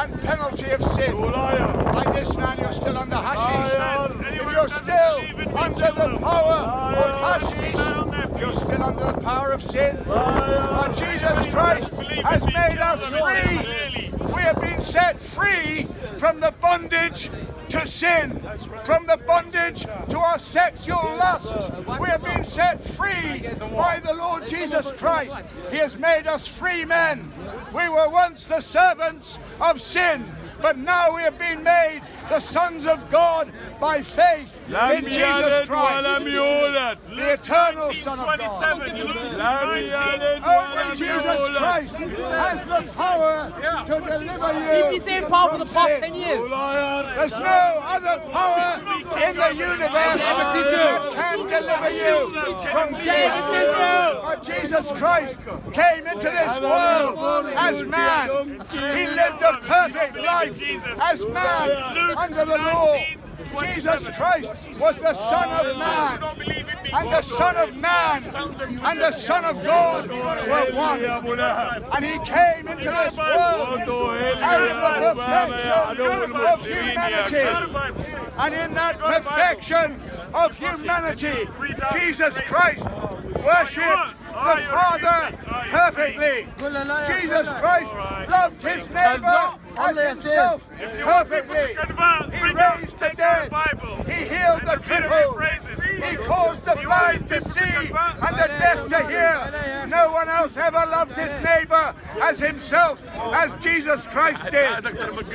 and penalty of sin. Like this man, you're still under hashish. If you're still believe in me, under the power of hashish, you're still under the power of sin. But Jesus Christ has made us free. We have been set free from the bondage to sin, from the bondage to our sexual lusts. We have been set free by the Lord Jesus Christ. He has made us free men. We were once the servants of sin, but now we have been made the sons of God by faith in Jesus Christ, the eternal Son of God. Only Jesus Christ has the power to deliver you. He's been power for the past 10 years. There's no other power in the universe deliver you from sin. Jesus Christ came into this world as man. He lived a perfect life as man under the law. Jesus Christ was the Son of Man, and the Son of Man and the Son of God were one. And he came into this world as the perfection of humanity. And in that perfection, of humanity, Jesus Christ worshipped the Father perfectly. Jesus Christ loved his neighbor as himself perfectly. He raised the dead. He healed the crippled. He caused the blind to see and the deaf to hear. No one else ever loved his neighbor as himself, as Jesus Christ did.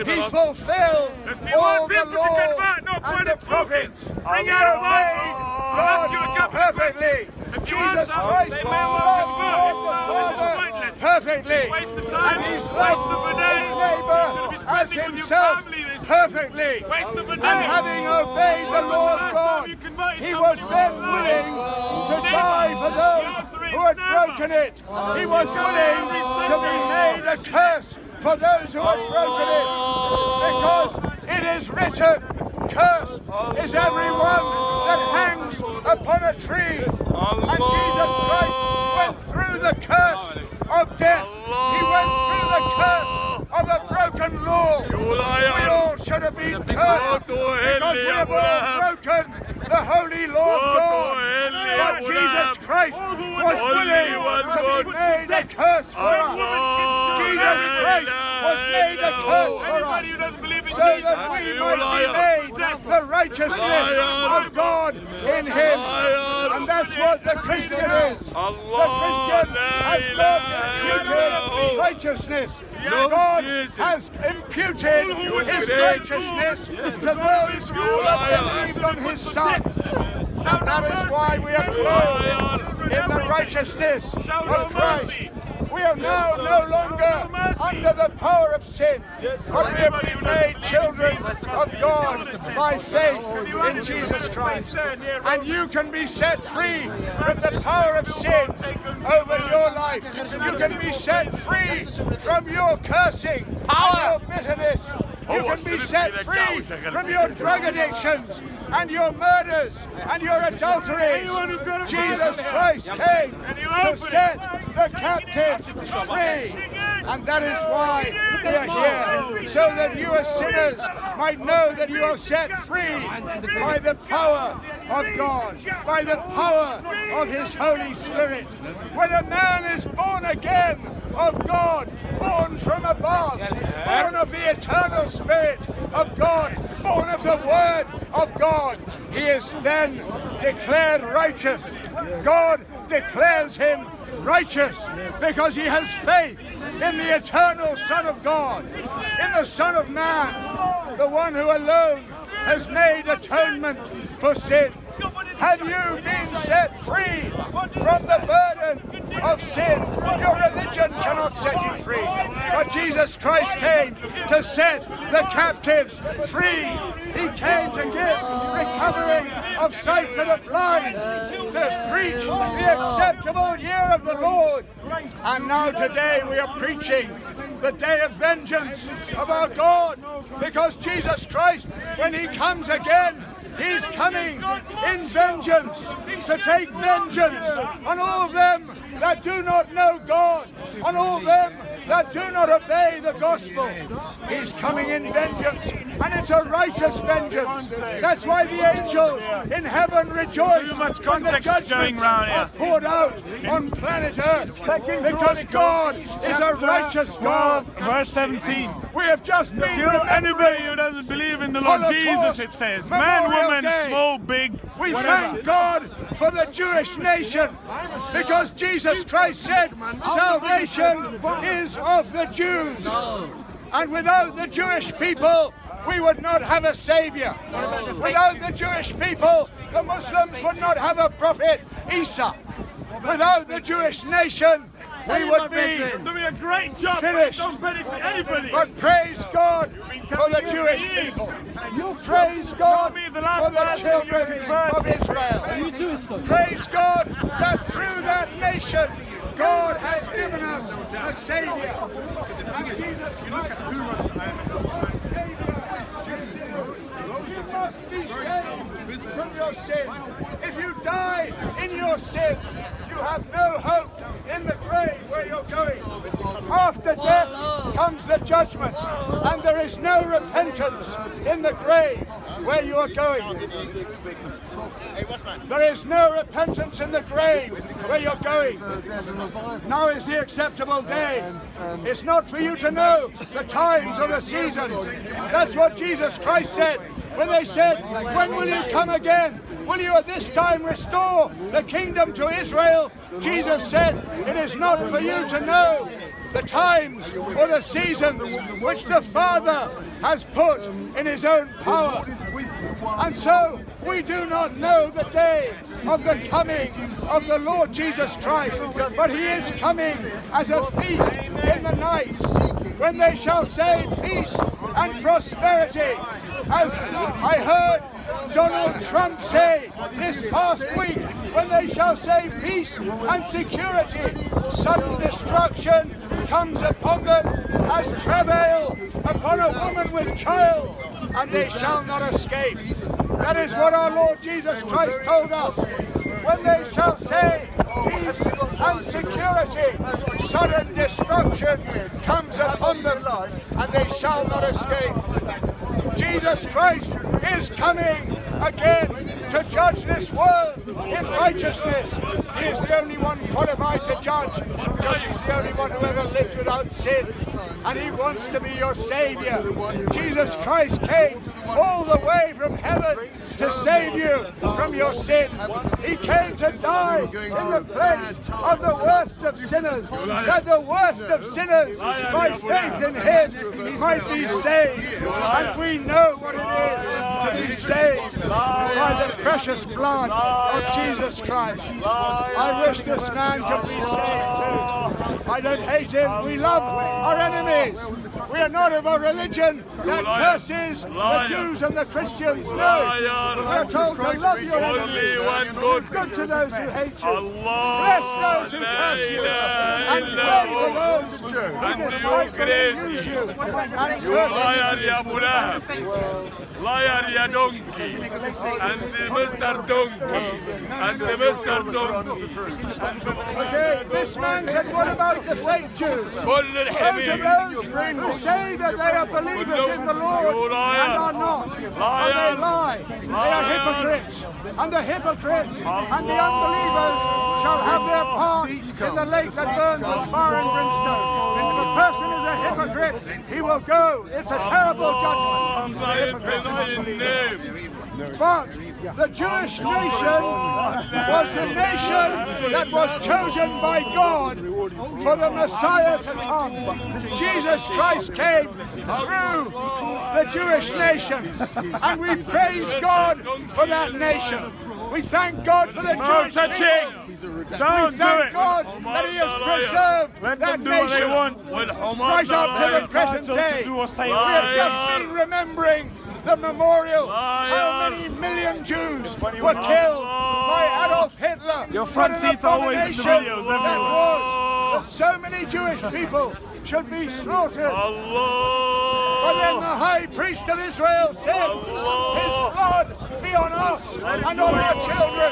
He fulfilled all the law and the and prove it. prophets. Bring He out a obeyed Bible. I'll ask you a God perfectly. Jesus Christ they may well loved the Father perfectly. Waste of time. And he's loved his neighbor as spending with your himself perfectly. Waste of a And having obeyed the Last God, time you converted he was then willing to die for those who had broken it. He was willing to be made a curse for those who had broken it. Because it is written, cursed is everyone that hangs upon a tree. And Jesus Christ went through the curse of death. He went through the curse of a broken law. We all should have been cursed because we have all broken the holy law of God. But Jesus Christ was willing to be made a curse for us. Jesus Christ was made a curse for us. Anybody who doesn't believe in so that we might be made the righteousness of God in Him. And that's what the Christian is. The Christian has God imputed righteousness. God has imputed His righteousness to those who have believed on His Son. And that is why we are clothed in the righteousness of Christ. We are now no longer under the power of sin, but we have been made children of God by faith in Jesus Christ. And you can be set free from the power of sin over your life. You can be set free from your cursing and your bitterness. You can be set free from your drug addictions and your murders and your adulteries. Jesus Christ came to set the captives free. And that is why we are here, so that you as sinners might know that you are set free by the power of God, by the power of His Holy Spirit. When a man is born again of God, born from above, of the eternal Spirit of God, born of the Word of God, he is then declared righteous. God declares him righteous because he has faith in the eternal Son of God, in the Son of Man, the one who alone has made atonement for sin. Have you been set free from the burden of sin? Your religion cannot set you free. But Jesus Christ came to set the captives free. He came to give recovery of sight to the blind, to preach the acceptable year of the Lord. And now today we are preaching the day of vengeance of our God because Jesus Christ, when he comes again, He's coming in vengeance to take vengeance on all of them that do not know God, on all of them that do not obey the gospel. He's coming in vengeance, and it's a righteous vengeance. That's why the angels in heaven rejoice Too much when the judgments going round here. are poured out on planet Earth. Because God is a righteous God. Verse 17. We have just been anybody who doesn't believe in the Lord Jesus, it says. Man, woman, small, big, We thank God for the Jewish nation because Jesus Christ said salvation is of the Jews. And without the Jewish people, we would not have a savior. Without the Jewish people, the Muslims would not have a prophet, Isa. Without the Jewish nation, we would be a great job, Finished. don't benefit anybody. But praise God for the Jewish people. Praise God the for the children of Israel. Praise God that through that nation, God has given us a Savior. And Jesus Christ, our Savior. You must be saved from your sin. If you die in your sin, you have no hope in the grave where you're going. After death comes the judgment, and there is no repentance in the grave where you are going. There is no repentance in the grave where you're going. Now is the acceptable day. It's not for you to know the times or the seasons. That's what Jesus Christ said when they said, When will you come again? Will you at this time restore the kingdom to Israel? Jesus said, It is not for you to know the times or the seasons which the Father has put in his own power. And so we do not know the day of the coming of the Lord Jesus Christ, but he is coming as a thief in the night when they shall say peace and prosperity. As I heard Donald Trump say this past week, when they shall say peace and security, sudden destruction comes upon them as travail upon a woman with child, and they shall not escape. That is what our Lord Jesus Christ told us. When they shall say peace and security, sudden destruction comes upon them, and they shall not escape. Jesus Christ is coming again to judge this world in righteousness. He is the only one qualified to judge because he's the only one who ever lived without sin. And he wants to be your Savior. Jesus Christ came all the way from heaven to save you from your sin. He came to die in the place of the worst of sinners, that the worst of sinners, by faith in him, might be saved. And we know what it is to be saved by the precious blood of Jesus Christ. I wish this man could be saved too. I don't hate him. We love our enemies. We are not of a religion that curses the Jews and the Christians. No, we are told to love your enemies. Good. good to those who hate you. Bless those who curse you. And pray for those who despitefully use you and you. Liar ya donkey, and the Mr. Donkey, and the Mr. Donkey. Okay, this man said, what about the fake Jews? Those are those who say that they are believers in the Lord and are not. And they lie. They are hypocrites. And the hypocrites and the unbelievers shall have their part in the lake that burns with fire and brimstone. If a person is a hypocrite, he will go. It's a terrible judgment. But the Jewish nation was the nation that was chosen by God for the Messiah to come. Jesus Christ came through the Jewish nation, and we praise God for that nation. We thank God for the Jewish people. Don't we thank God that He has preserved Let that nation right up to the present day. We have just been remembering the memorial how many million Jews were killed by Adolf Hitler. Your front seat's always in the videos so many Jewish people should be slaughtered. Allah! But then the high priest of Israel said, His blood be on us and on our children.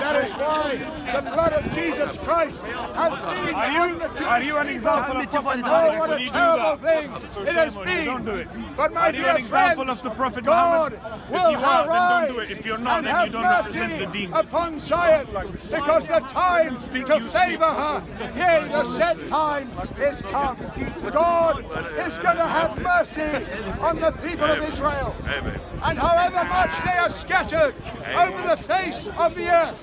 That is why the blood of Jesus Christ has been Are you, on the Jewish are you an example of oh, Prophet Oh, what a you do terrible thing it has been. Don't do it. But my Are you dear an example friends, of the Prophet God Muhammad? If will you are, then don't do it. If you're not, then you have don't mercy represent the deen. upon Zion, because the time speak, to favour her, yea, the set time is come. God is going to have mercy on the people of Israel. And however much they are scattered over the face of the earth.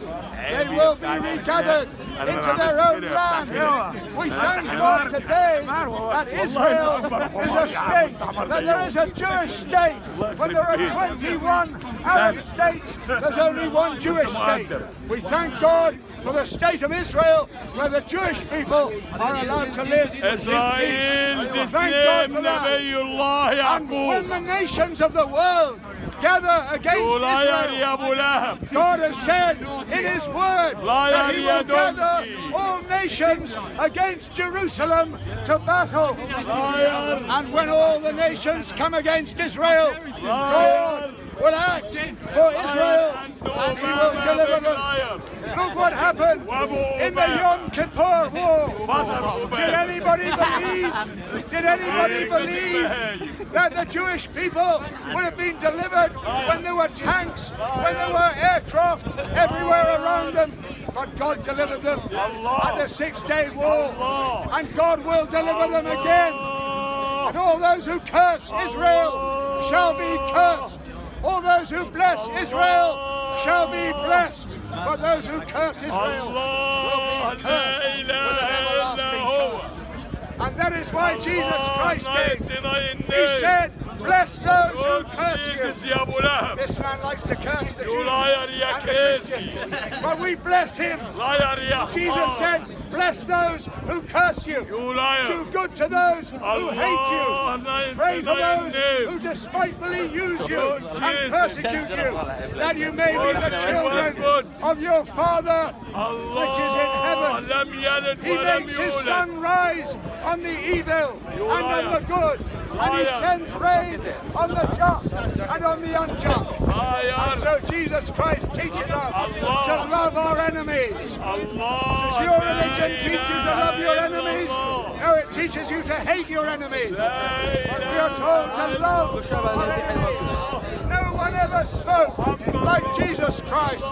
They will be regathered into their own land. We thank God today that Israel is a state, that there is a Jewish state. When there are 21 Arab states, there's only one Jewish state. We thank God for the state of Israel where the Jewish people are allowed to live in peace. Thank God for that. And when the nations of the world gather against Israel. God has said in His Word that He will gather all nations against Jerusalem to battle. And when all the nations come against Israel, God will act for Israel and He will deliver them. Look what happened in the Yom Kippur War. Did anybody believe? Did anybody believe that the Jewish people would have been delivered when there were tanks, when there were aircraft everywhere around them? But God delivered them at the Six-Day War, and God will deliver them again. And all those who curse Israel shall be cursed. All those who bless Israel shall be blessed, but those who curse Israel will be cursed with an everlasting curse. And that is why Jesus Christ came. He said, Bless those who curse you. This man likes to curse the Jews and the Christians. But we bless him. Jesus said, Bless those who curse you. Do good to those who hate you. Pray for those who despitefully use you and persecute you, that you may be the children of your Father which is in heaven. He makes his sun rise on the evil and on the good and he sends rain on the just and on the unjust. And so Jesus Christ teaches us to love our enemies. Does your religion teach you to love your enemies? No, it teaches you to hate your enemies. But we are told to love our enemies. No one ever spoke like Jesus Christ.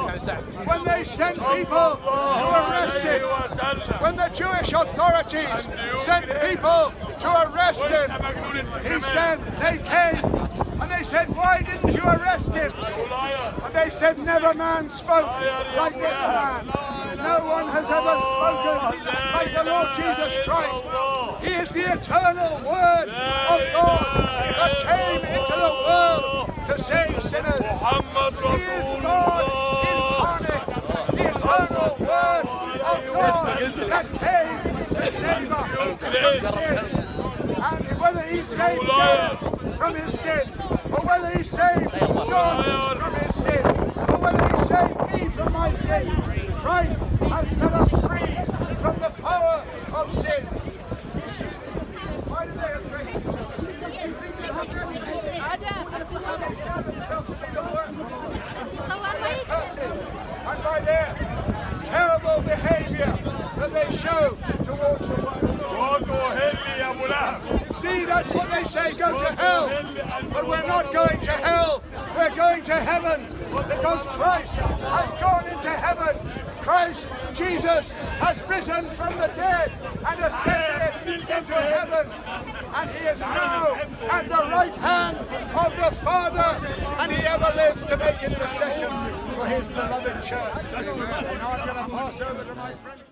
When they sent people to arrest him, when the Jewish authorities sent people to arrest him, he said, they came and they said, why didn't you arrest him? And they said, never man spoke like this man. No one has ever spoken like the Lord Jesus Christ. He is the eternal word of God that came to save sinners. The eternal word of God that from sin. And whether he saved James from his sin, or whether he saved from his sin, or whether he saved me from my sin, Christ has set us free. Because Christ has gone into heaven. Christ, Jesus, has risen from the dead and ascended into heaven. And he is now at the right hand of the Father, and he ever lives to make intercession for his beloved church. And now I'm going to pass over to my friend.